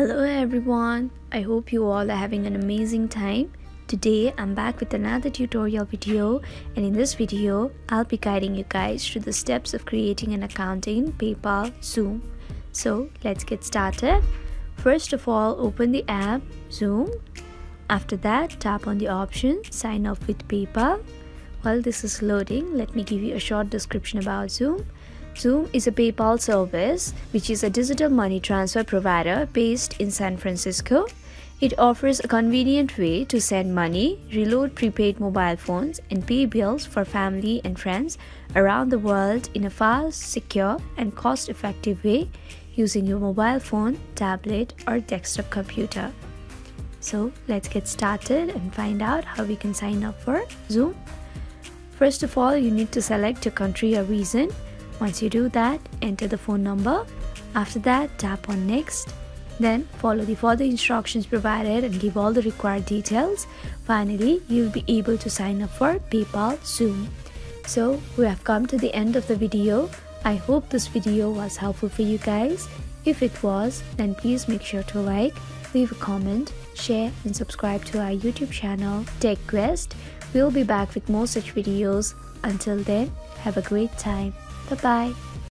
Hello everyone, I hope you all are having an amazing time. Today I'm back with another tutorial video and in this video I'll be guiding you guys through the steps of creating an account in PayPal Xoom. So let's get started. First of all open the app Xoom. After that tap on the option sign up with PayPal. While this is loading let me give you a short description about Xoom. Xoom is a PayPal service, which is a digital money transfer provider based in San Francisco. It offers a convenient way to send money, reload prepaid mobile phones, and pay bills for family and friends around the world in a fast, secure, and cost effective way using your mobile phone, tablet, or desktop computer. So let's get started and find out how we can sign up for Xoom. First of all, you need to select your country or region once you do that, enter the phone number. After that, tap on next. Then follow the further instructions provided and give all the required details. Finally, you'll be able to sign up for PayPal Xoom. So, we have come to the end of the video. I hope this video was helpful for you guys. If it was, then please make sure to like, leave a comment, share and subscribe to our YouTube channel TechQuest. We'll be back with more such videos. Until then, have a great time. Bye bye.